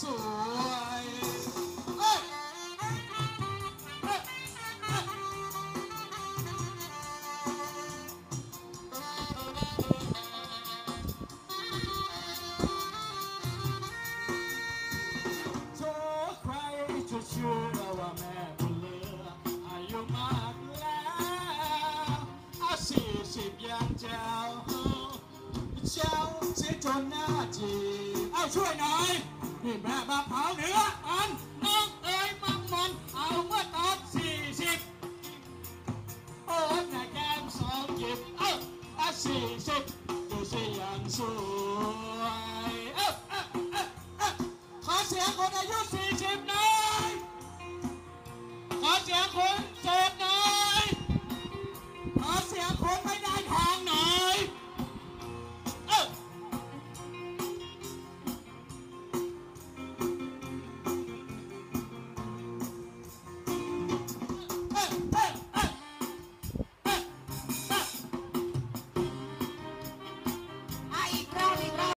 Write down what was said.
สวยเอ้ยเอ้ยเอ้ยเอ้ยโชว์ใครจะเชื่อว่าแม่บุญเหลืออายุมากแล้วอาสี่สิบยังเจ้า เจ้าเสียจนหน้าจีเอาช่วยหน่อย นี่แม่บางเผาเหนืออันน้องเอ๋ยมังมอนเอาเมื่อตอนสี่สิบโอ้ยแก้มสองหยิบเอ้าสี่สิบดูสิยังสวยเอ้าขอเสียงคนอายุ